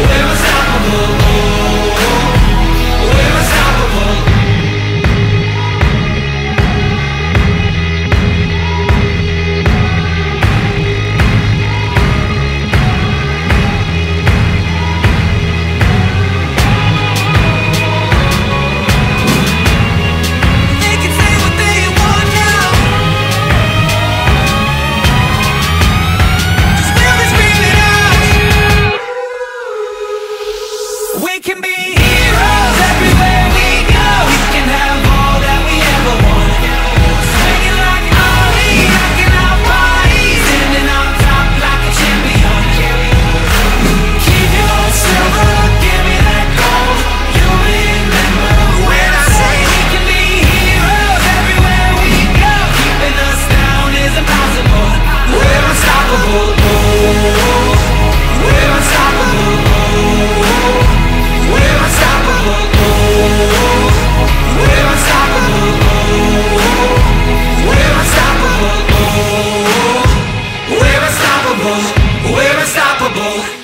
Unstoppable unstoppable, we're unstoppable.